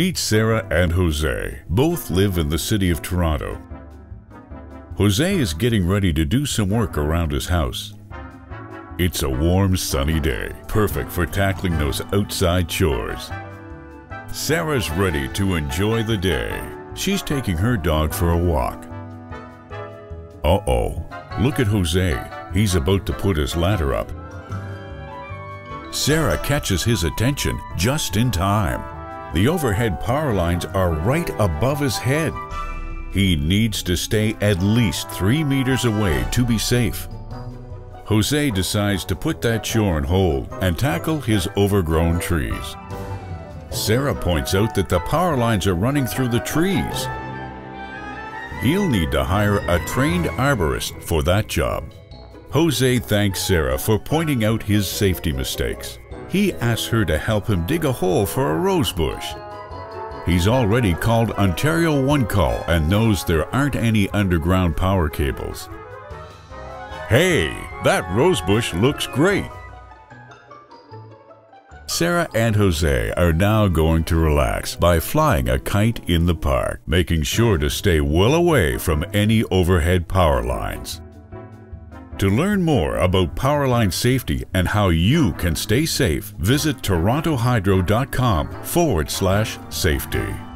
Meet Sarah and Jose. Both live in the city of Toronto. Jose is getting ready to do some work around his house. It's a warm, sunny day, perfect for tackling those outside chores. Sarah's ready to enjoy the day. She's taking her dog for a walk. Uh-oh, look at Jose. He's about to put his ladder up. Sarah catches his attention just in time. The overhead power lines are right above his head. He needs to stay at least three meters away to be safe. Jose decides to put that chore on hold and tackle his overgrown trees. Sarah points out that the power lines are running through the trees. He'll need to hire a trained arborist for that job. Jose thanks Sarah for pointing out his safety mistakes. He asks her to help him dig a hole for a rose bush. He's already called Ontario One Call and knows there aren't any underground power cables. Hey, that rosebush looks great. Sarah and Jose are now going to relax by flying a kite in the park, making sure to stay well away from any overhead power lines. To learn more about powerline safety and how you can stay safe, visit torontohydro.com forward slash safety.